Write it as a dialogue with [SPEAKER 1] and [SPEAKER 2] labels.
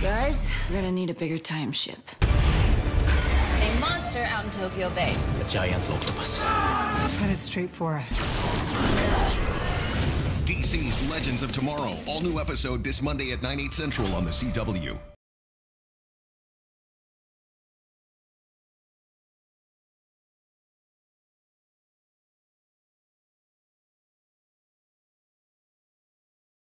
[SPEAKER 1] Guys, We're gonna need a bigger time ship.
[SPEAKER 2] A monster out in Tokyo Bay.
[SPEAKER 3] A giant octopus.
[SPEAKER 4] It's headed straight for us.
[SPEAKER 5] DC's Legends of Tomorrow. All new episode this Monday at 9, 8 central on the CW.